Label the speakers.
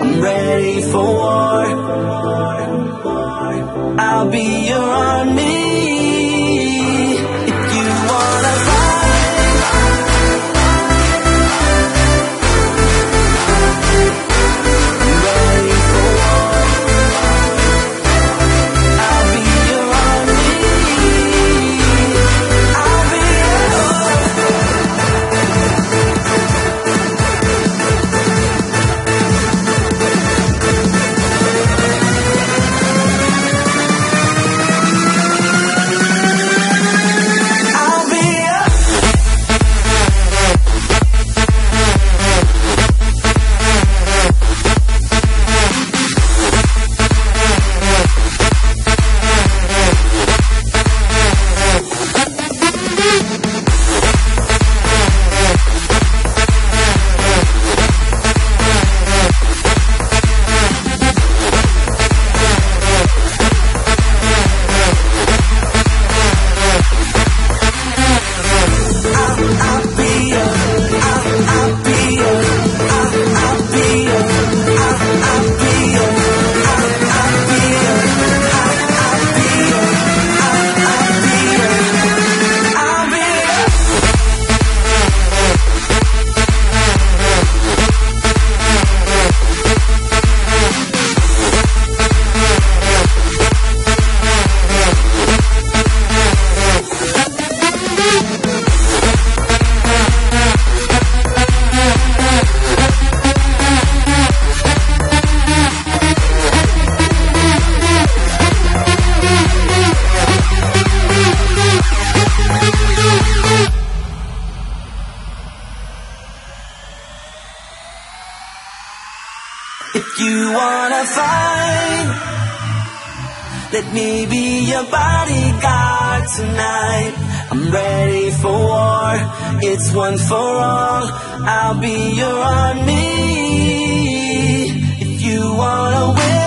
Speaker 1: I'm ready for war. I'll be your army. If you wanna fight, let me be your bodyguard tonight. I'm ready for war. It's one for all. I'll be your army. If you wanna win,